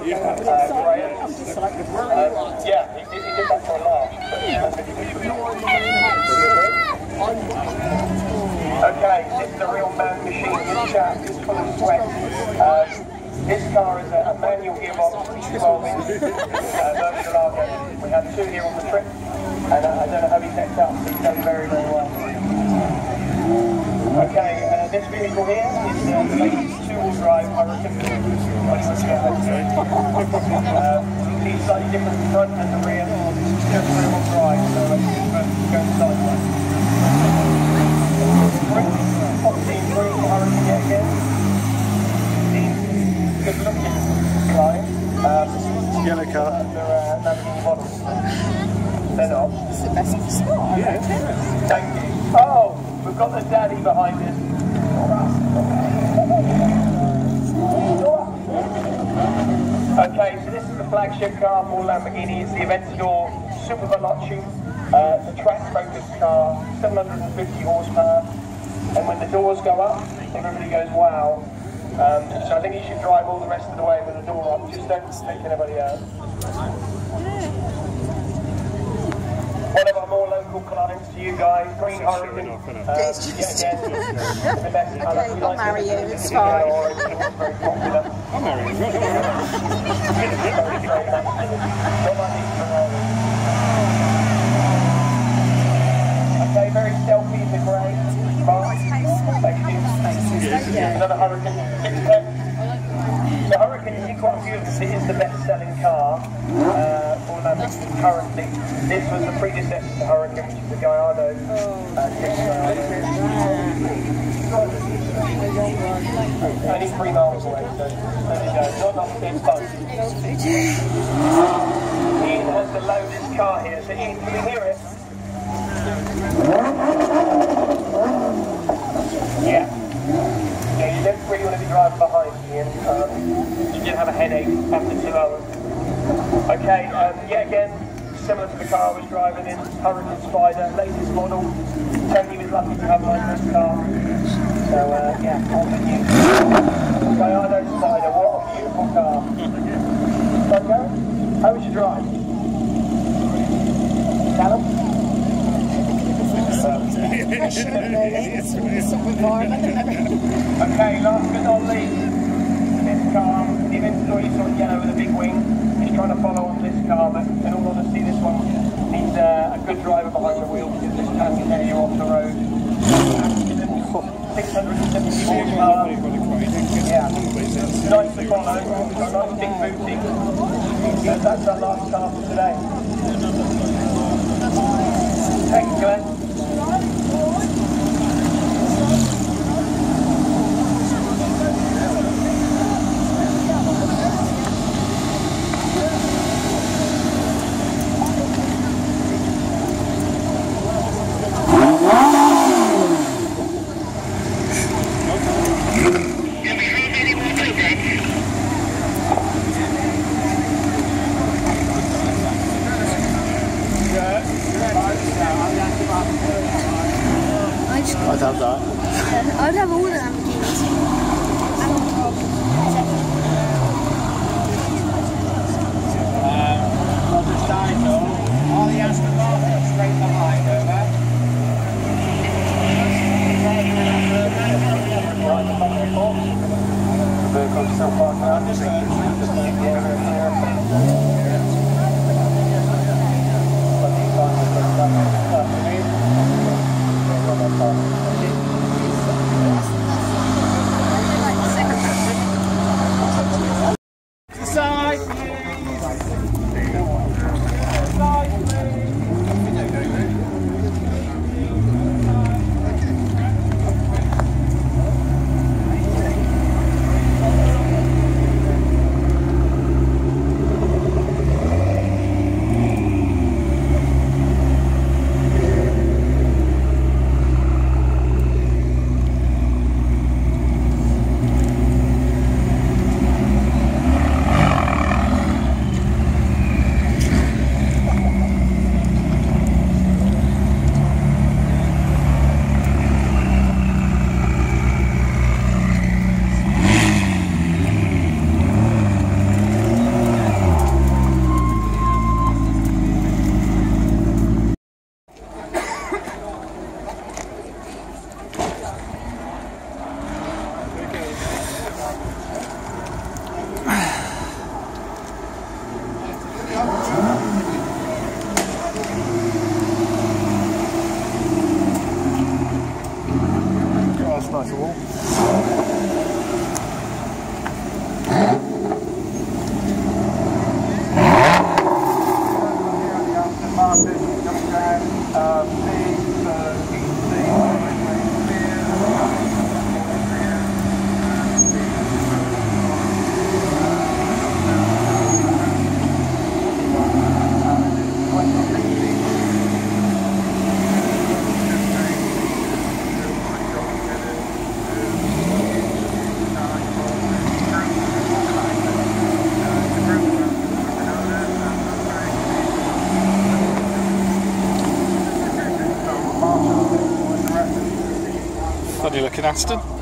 Uh, Graham. Um, yeah, he, did- that for a. Okay, this is a real man machine. This chap is full of sweat. Um, this car is a, a manual gearbox, 12 inch uh. We have two here on the trip, and uh, I don't know how he's necked up, he's done very, very well. Okay, uh, this vehicle here is uh, the latest two-wheel drive Huracán 2020. Uh, it's slightly different the front and the rear, just rear-wheel drive, so it's going sideways. Foxteen green Huracán yet again. These good looking line. Um, Yellow car. they're uh, Lamborghini models. They're not. It's the best of the sport. Yeah. Thank you. Oh, we've got the daddy behind us. Okay, so this is the flagship car for Lamborghini. It's the Aventador Super Veloce. Uh, it's a track-focused car, 750 horsepower. And when the doors go up, everybody goes, wow. Um, so I think you should drive all the rest of the way with the door up. Just don't take anybody out. One of our more local to you guys, Green Huracán. Uh, It's just- yeah, again, the best colour. Okay, I'll like marry you, it's It's fine. orange, it's very popular. I'm married as well, don't worry. Very, very nice. Not like these Ferraris. Okay, very stealthy in the grey. Mark, thank you. Another Huracán. The Huracán, you quite a few of them. It is the best-selling car uh, for currently. This was the predecessor to Huracán, which is the Gallardo. Uh, Chris Gallardo. Only three miles away, so there you go. Not not it's fun. Ian has to load his car here, so Ian, can you hear it? Yeah. Yeah, you don't really want to be driving behind Ian. Um, you can have a headache after two hours. Okay, um, yeah, again, similar to the car I was driving in, Huracán Spyder, latest model. Tony was lucky to have my first car. So, uh, yeah, on the new. Gallardo Spyder, what a beautiful car. Okay, how was your drive? Callum? Pressure at the moment. It's a sort of environment, isn't it? Okay, last but not least, this car, the Aventador you saw in yellow with a big wing, is trying to follow on this car, but in all honesty, this one needs uh, a good driver behind the wheel because this can tear you off the road. 670 horsepower. Yeah. Nice to follow, nice big. That's our last car for today. Thanks, Glenn. Funny looking Aston.